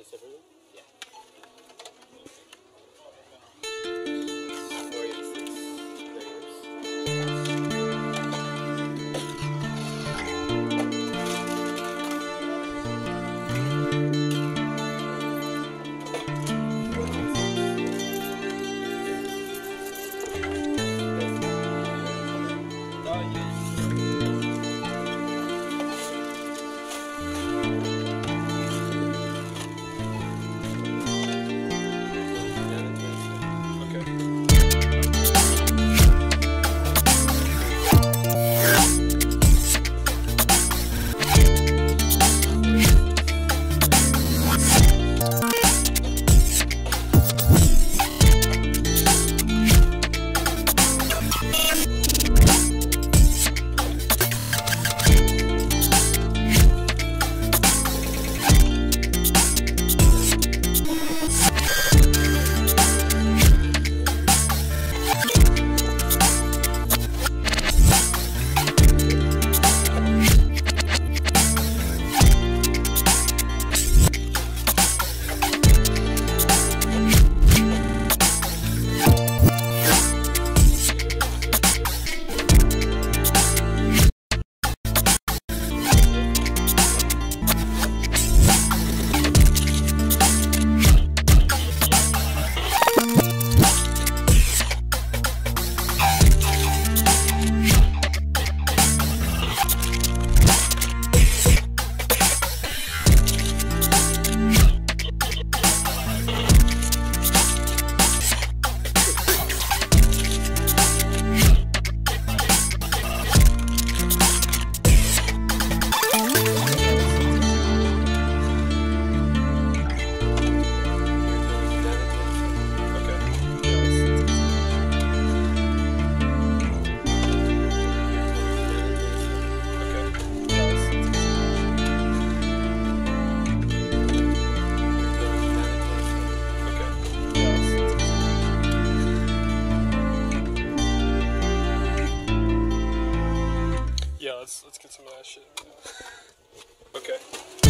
it separately? Yeah, let's let's get some of that shit. okay.